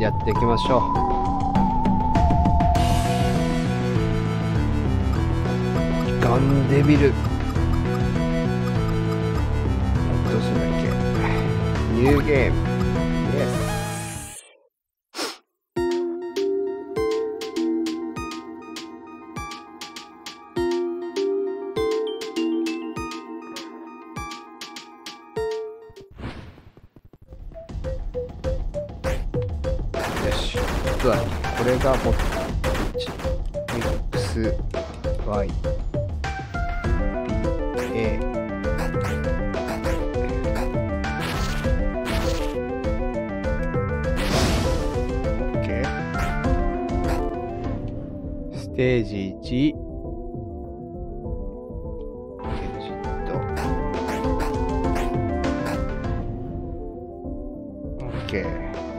やっていきましょう。ガンデビル。どうするんだっけ？ニューゲーム。オ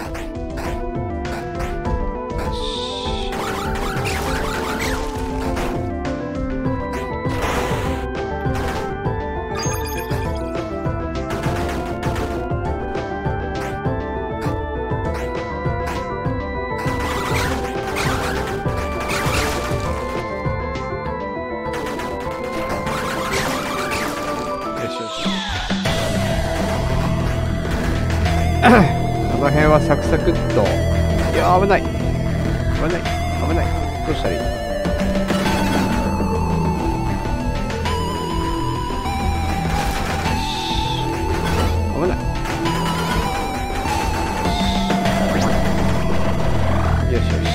辺はサクサクっと。いや危ない。危ない。危ない。どうしたらいい？危ない。よしよし。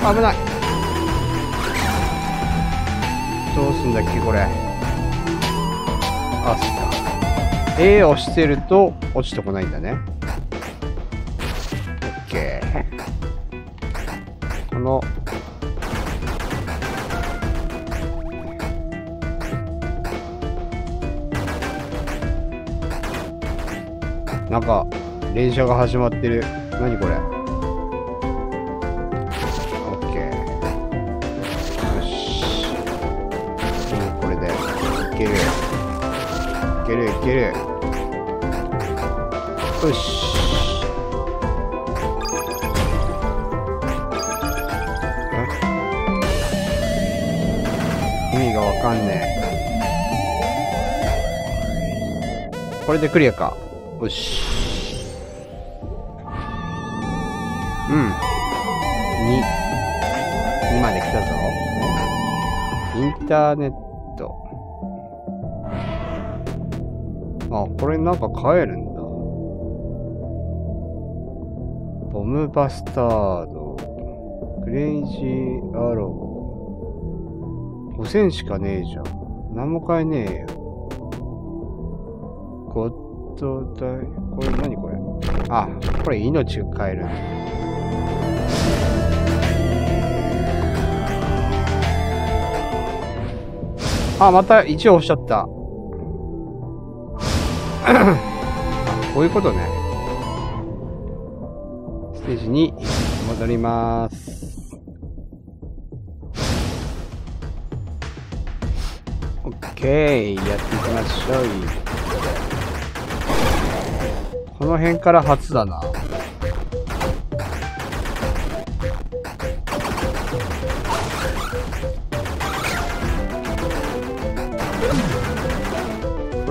危ない。どうすんだっけこれ。あそっか。A を押してると落ちてこないんだね。OK この。なんか連射が始まってる。何これ。いける。よし。え意味がわかんねえ。これでクリアか。よし。うん。2 2まで来たぞ。インターネット。あこれなんか変えるんだ。ボムバスタード。クレイジーアロー。5000しかねえじゃん。何も買えねえよ。ゴッドダイ。これ何これ？あこれ命が買える。あ、また1押しちゃった。こういうことね。ステージに戻ります。オッケー、やっていきましょう。この辺から初だな。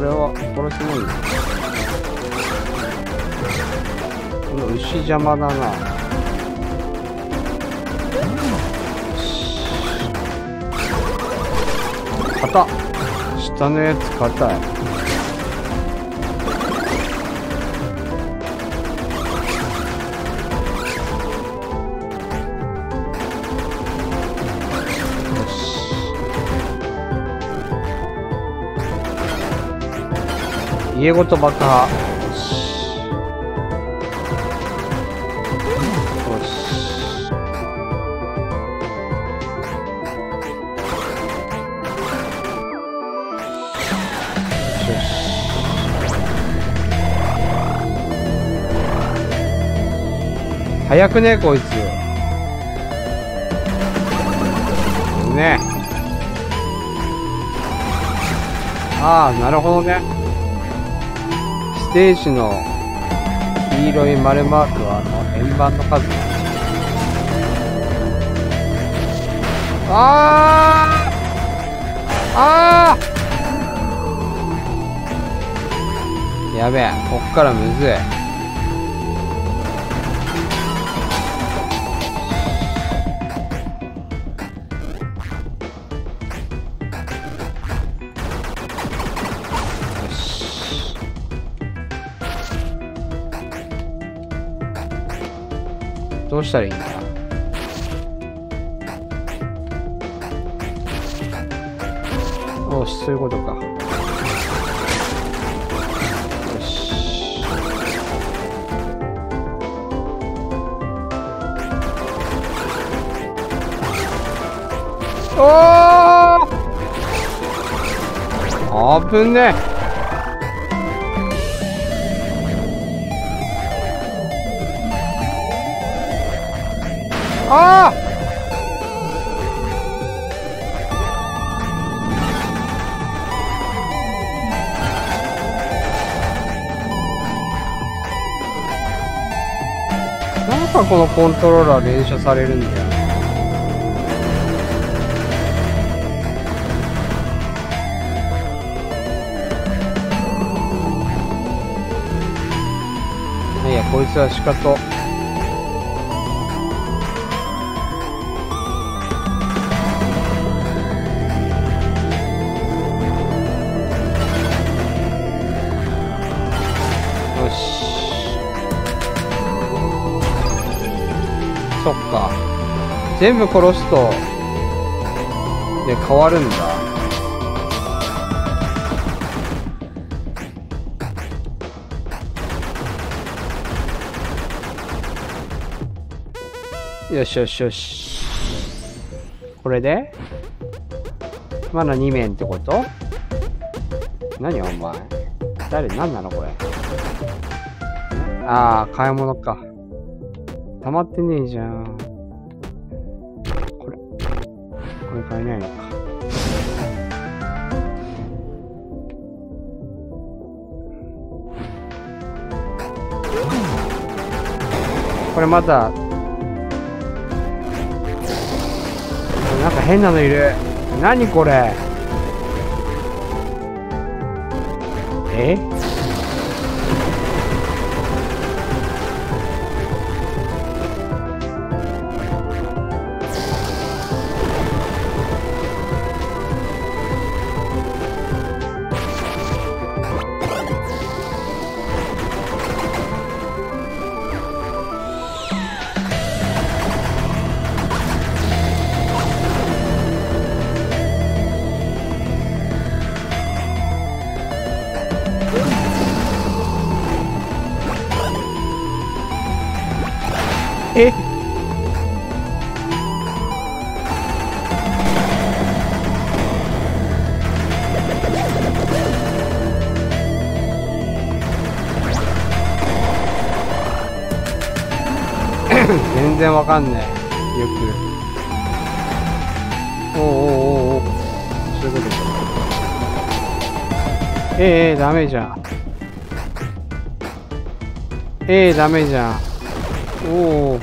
これは殺せないこの牛邪魔だな。硬っ。下のやつ硬い。家ごと爆破。よし。よし。よし。早くね、こいつ。ねああ、なるほどね。ステージの黄色い丸マークはあの円盤の数。ああああやべえ、こっからむずい。うしたらいいんだおし、そういうことか。よし。おー危ねえああなんかこのコントローラー連射されるんだよ。いやこいつは仕方。そっか。全部殺すと、で、変わるんだ。よしよしよし。これで？まだ2面ってこと？何お前？誰？何なのこれ？ああ、買い物か。溜まってねえじゃん。これ。これ買えないのか。これまた、なんか変なのいる。何これええ？然わかんねえ。よく。おおおおおそういうことか。ええー、ダメじゃん。ええー、ダメじゃん。おお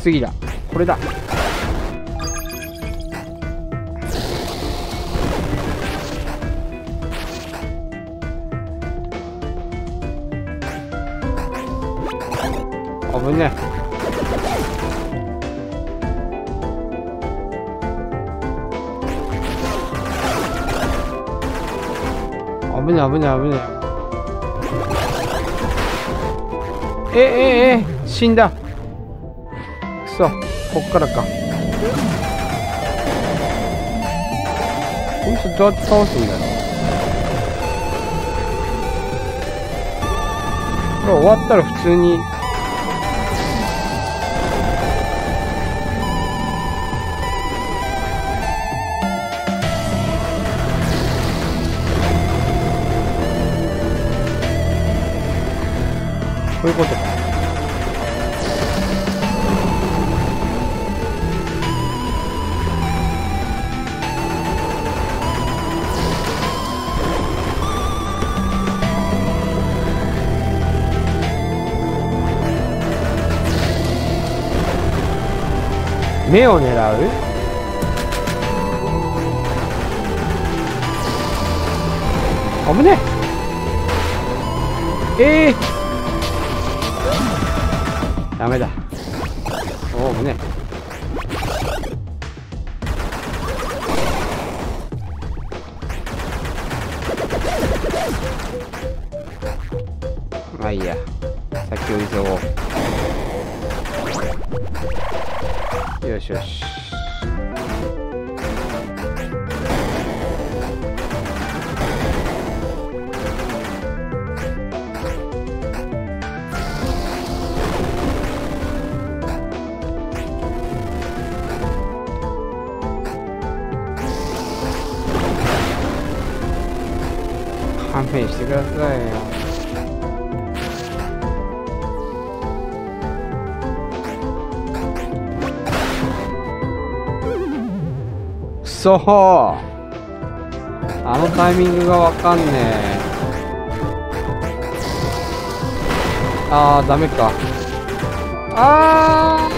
次だ。これだ。危ねえ。危ない危ない危ないえええ死んだ。くそこっからか。こいつどうやって倒すんだよ。これ終わったら普通にこういうことか。目をねよしよし。勘弁してくださいよ。そあのタイミングがわかんねえ。あーダメか。あー。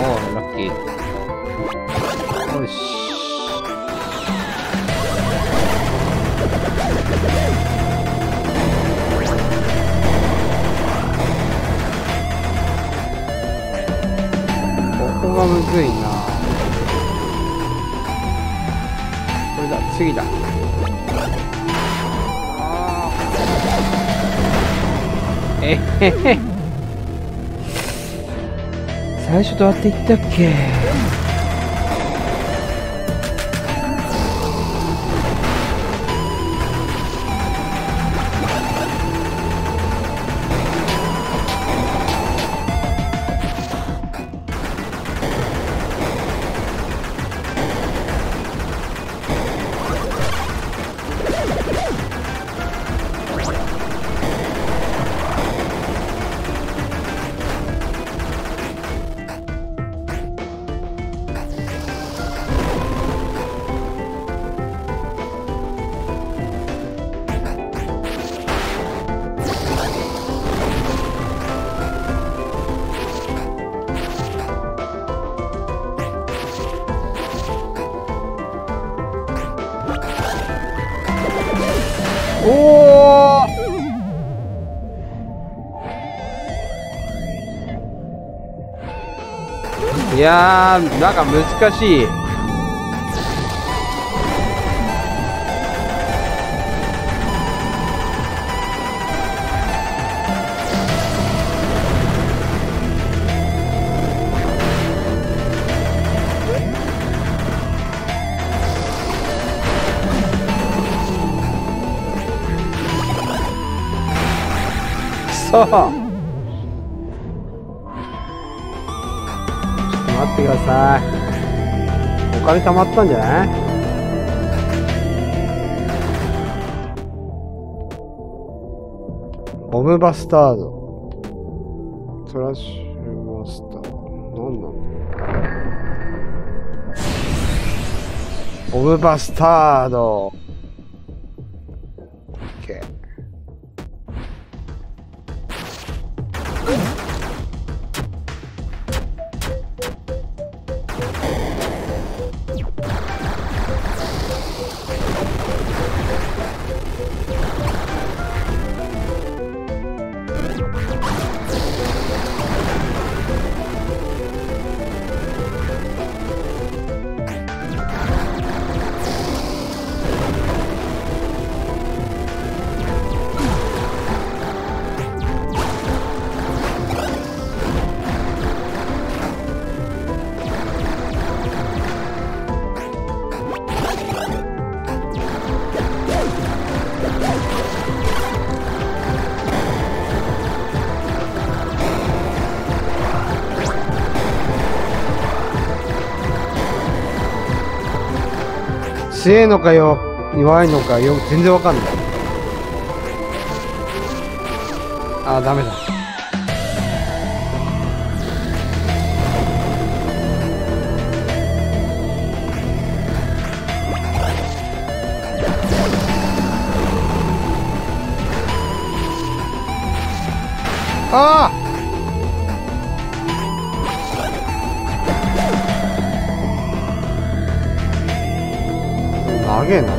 おおラッキー。よし。ここがむずいな。これだ。えへへ。最初どうやって言ったっけ？いやーなんか難しい。そちださい？お金貯まったんじゃない？ボムバスタード。トラッシュマスター。何なんだ？ボムバスタード。強いのかよ弱いのかよ全然わかんない。あーダメだ。あ again.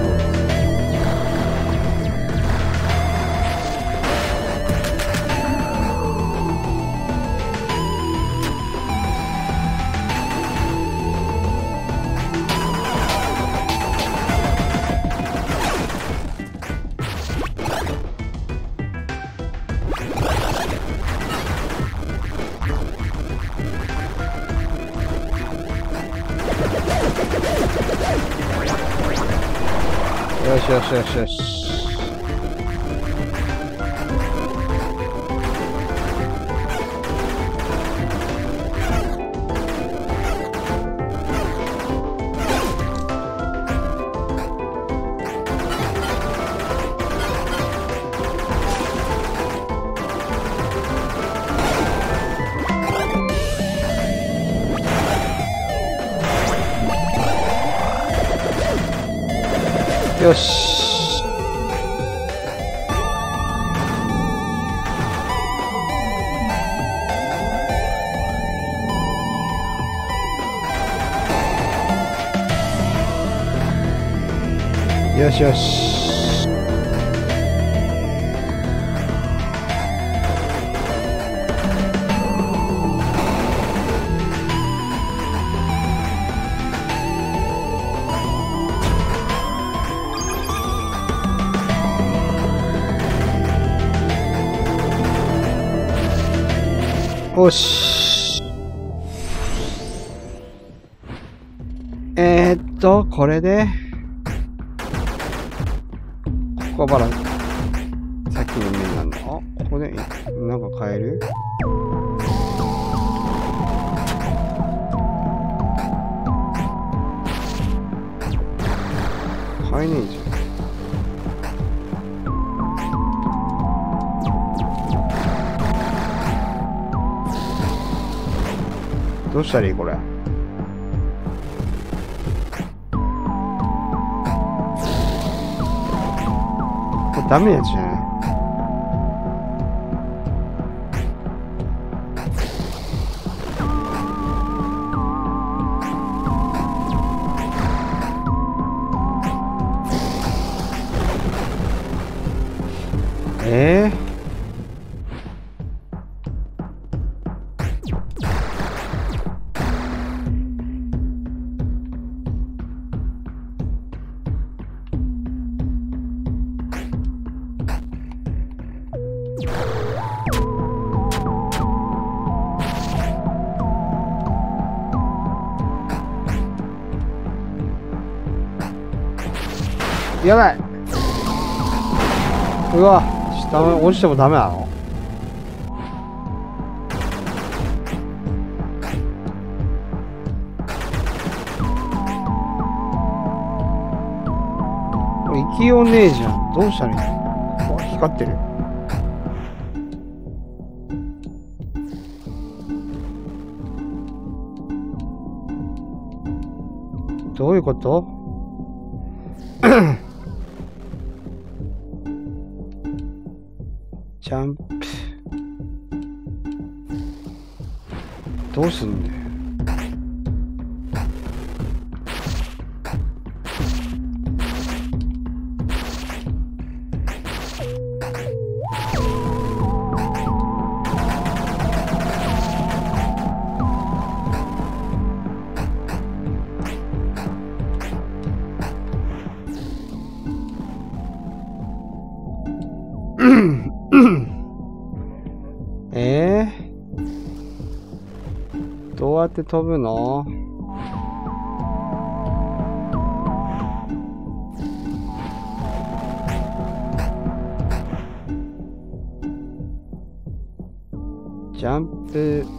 yes, yes. よしよし。よし。えー、っと、これで、ここから、さっきの面なのあ、ここで、なんか変える？変えねえじゃん。どうしたらいいこれ？damage. Eh? うわ下落ちてもダメなのこれ生きようねえじゃんどうしたらいいの光ってるどういうことジャンプ。どうすんだよ。えー、どうやって飛ぶの？ジャンプ。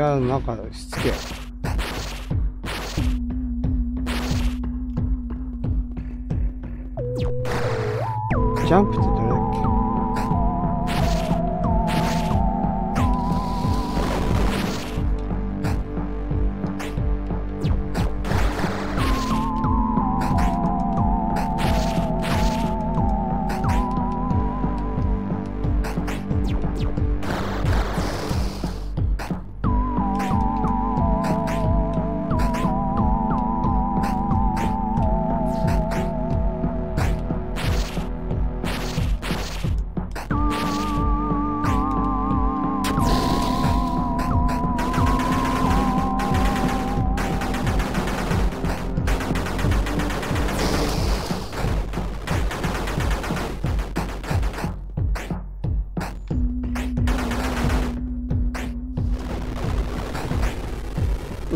やなんかしつけジャンプって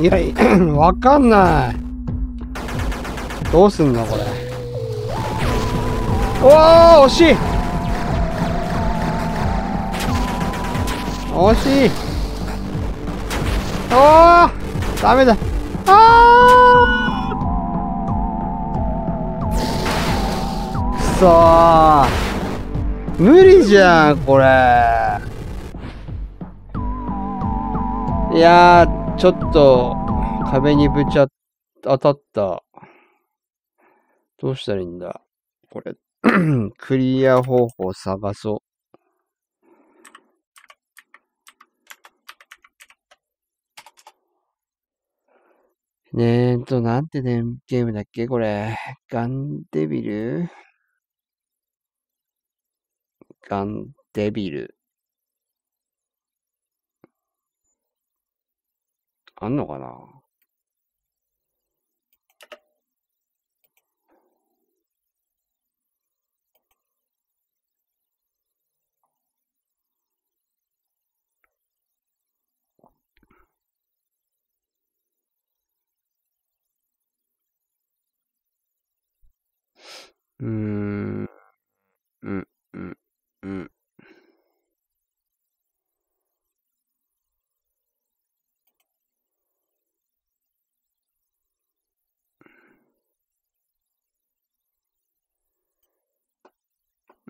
いや、わかんない。どうすんのこれ。おー惜しい。惜しい。おーダメだ。あーくそー。無理じゃんこれ。いやーちょっと壁にぶち当たったどうしたらいいんだ？これ クリア方法探そう。ねえと、なんてね、ゲームだっけ？これ。ガンデビル？ガンデビル。あんのかな？うーん。うん、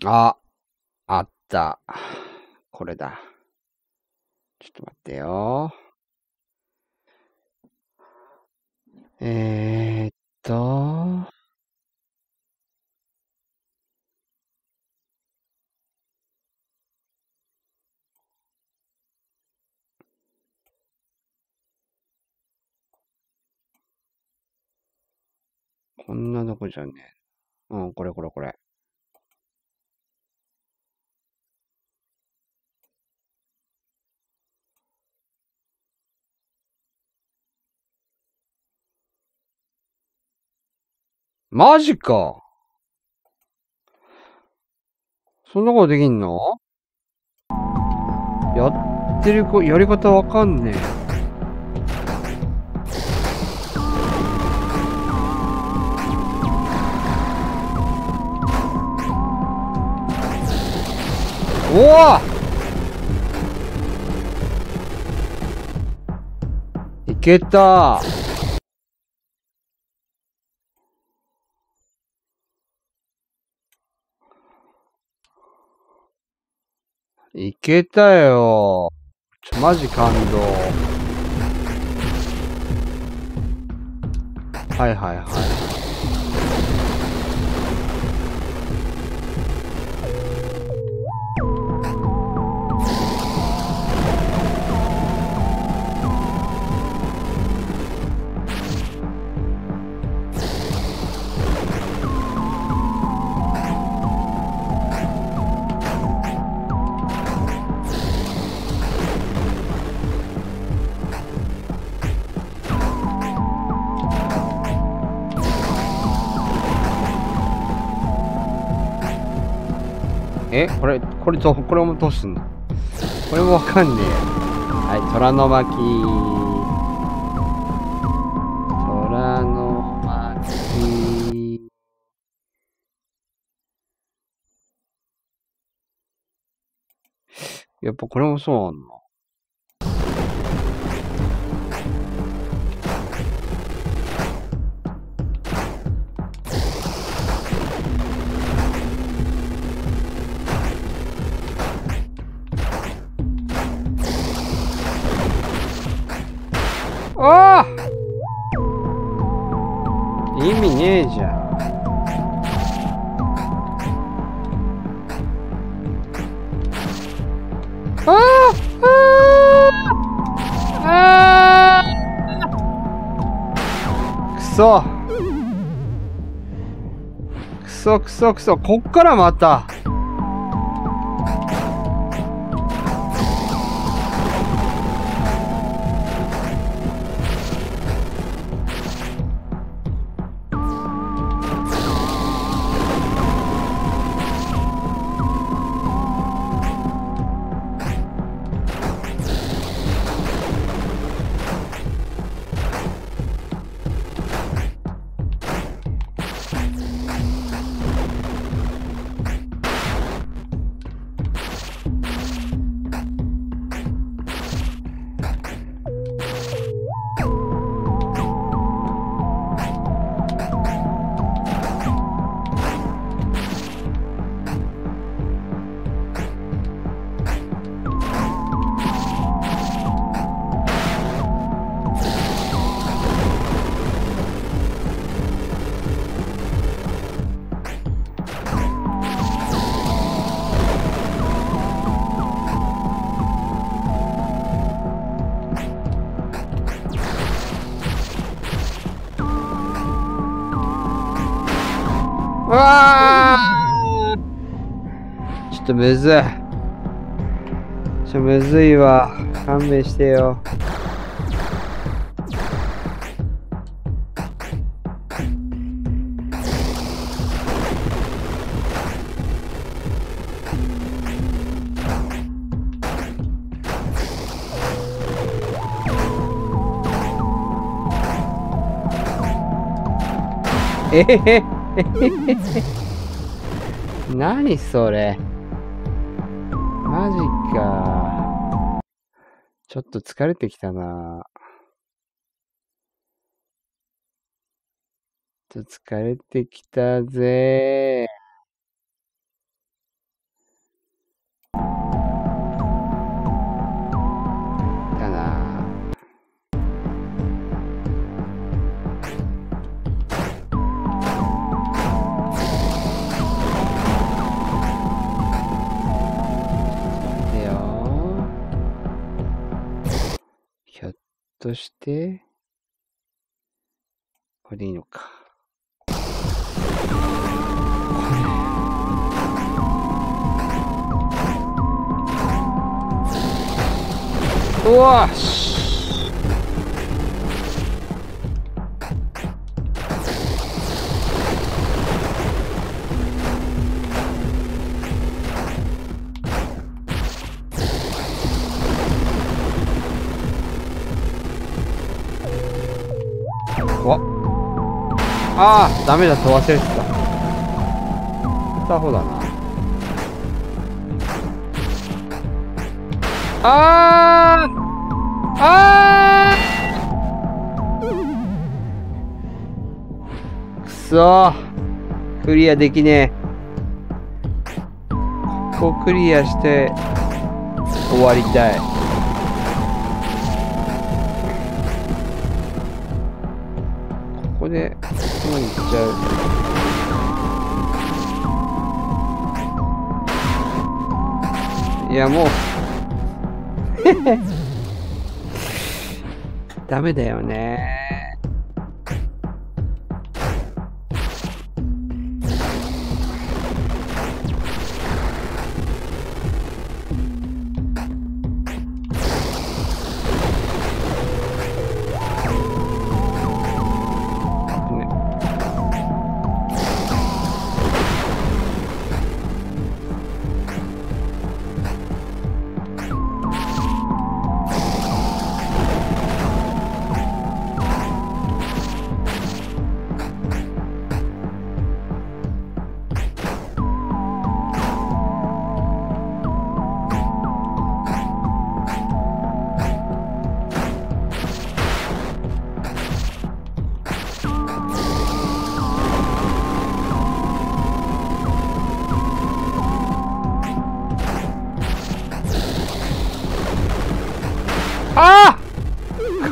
あ、あった。これだ。ちょっと待ってよ。えー、っと。こんなとこじゃねえ。うん、これこれこれ。マジか。そんなことできんの？やってるこ、やり方わかんねえ。おおいけたいけたよちょ、マジ感動。はいはいはい。えこれ、これど、これもどうすんの？これもわかんねえ。はい、虎の巻。虎の巻。やっぱこれもそうなんだ。ああ意味ねえじゃん。ああああくそくそ。くそくそ。こっからまた。っとむずい。ちょ、むずいわ。勘弁してよ。えへへ何それ。マジか。ちょっと疲れてきたな。ちょっと疲れてきたぜ。として、これでいいのか。うわっああダメだと忘れてた片方だな。あーあー。くそクリアできねえ。ここクリアして終わりたい。いやもう ダメだよね。ね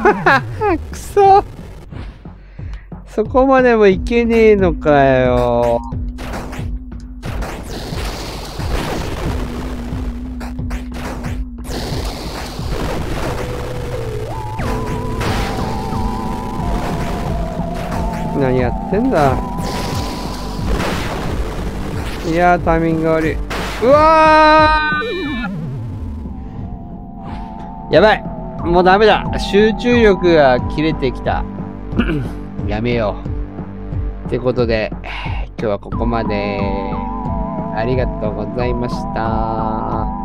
くそ。そこまでもいけねえのかよ。何やってんだ。いやタイミング悪い。うわー。やばい。もうダメだ。集中力が切れてきた。やめよう。ってことで今日はここまで。ありがとうございました。